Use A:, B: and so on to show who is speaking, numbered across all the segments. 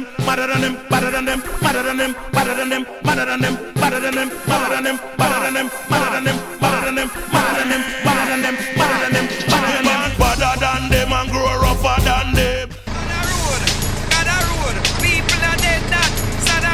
A: them, madder than them, madder than them, madder than them, madder than them, madder than them, madder than them, madder than them, madder than them, madder than them, madder than them, madder than them, madder than them, madder than them, madder than them, madder than them, and grow rougher than them.
B: road, got a road. People are dead that, sad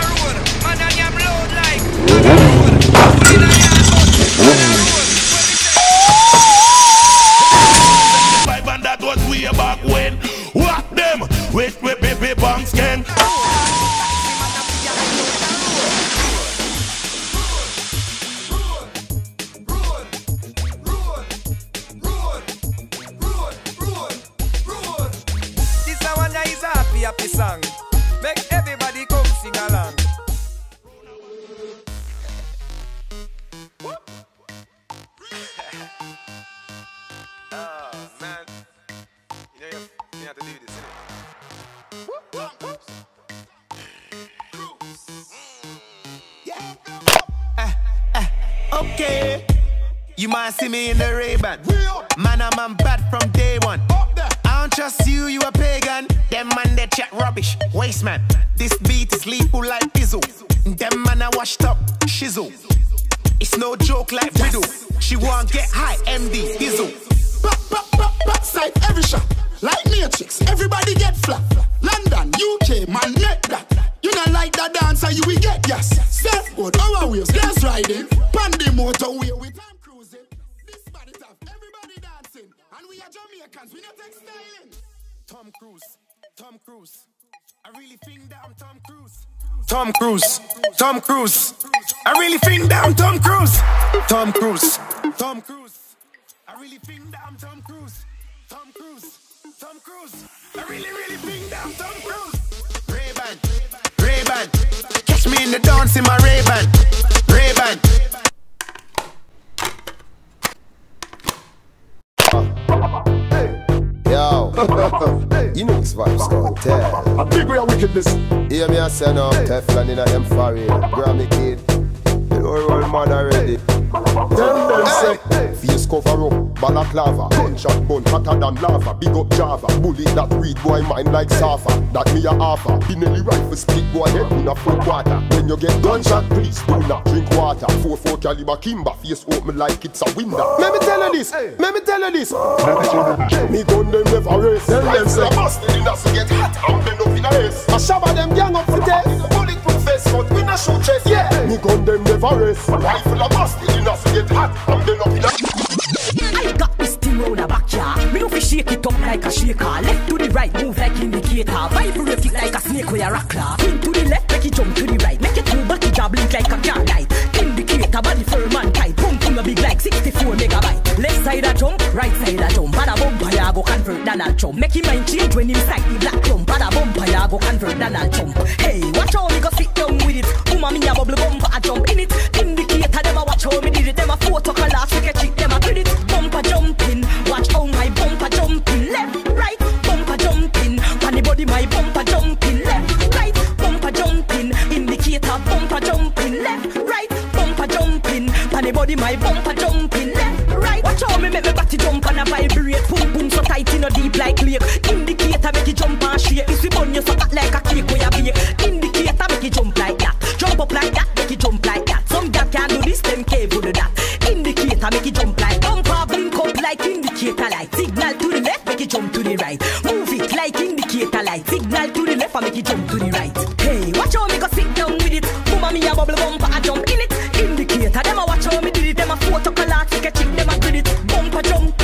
B: happy, happy song. Make everybody come sing along.
C: Ah, man. You know, you, you have to do this, innit?
D: Okay. You might see me in the Ray-Ban. Man, I'm man bad from day one. Don't trust you, you a pagan. Them man, they chat rubbish. Waste man. This beat is lethal like Bizzle. Them man, I washed up. Shizzle. It's no joke like riddle. She want get high, MD, Dizzle.
E: Back, back, back, backside every shot. Like Matrix, everybody get flat. London, UK, man, make that. You not like that dancer, you will get yes. Surfboard, our wheels, gas riding. Pandy motorway, we Jamaicans, we not take styling.
D: Tom Cruise, Tom Cruise. I really think that I'm Tom Cruise. Tom Cruise, Tom Cruise. I really think that I'm Tom Cruise. Tom Cruise, Tom Cruise. I really think that I'm Tom Cruise. Tom Cruise, Tom Cruise. I really, really think that I'm Tom Cruise. Ray-Ban, Ray-Ban. Catch me in the dance in my Ray-Ban.
F: Kings Vybz
E: Kartel. I think we wickedness.
F: Hear me, I say no. Teflon in a them foreign. Grammy kid. The old man already. Hey say, face cover up, balaclava, gunshot bun hotter than lava. Big up Java, bullet that read boy mind like Safa. That me a offer, Pinelli rifle split boy head in a full quarter. When you get gunshot, please do not drink water. 4-4 caliber Kimba, face open like it's a window. Let me tell you this, let me tell you this. Me gun them never race. Tell them say, busted in us get hot and bend up in a race. I shabba them gang up for test. Bulletproof vest, but we not shoot chest. Yeah, me gun them never race. Rifle a busted in us get hot and bend up in a
G: I got this thing round the backyard. Me no fi shake it up like a shaker. Left to the right, move like indicator. Vibrate it like a snake with a rockler. Twin to the left, make it jump to the right. Make it move back, it job blink like a car light. Indicator, body firm and tight. Pump to big like 64 megabyte. Left side a jump, right side a jump. Bada bumper, go convert Donald Trump. Make him mind change when inside the black clump. Bada bumper, go convert Donald Trump. Hey, watch how me go sit down with it. Uma me a bubble bumper, a jump in it. Jumping. Funny body, my bumper jumping. Left, right. Watch how me make me body jump and a vibrate. Boom, boom, so tight in a deep like lake. Indicator make it jump and shake. If you burn you so hot like a cake where you bake. Indicator make it jump like that. Jump up like that, make it jump like that. Some gal can do this, them cable do that. Indicator make it jump like bumper, blink up like indicator light. Signal to the left, make it jump to the right. Move it like indicator light. Signal to the left, and make it jump to the right. Hey, watch how me go Bumper jump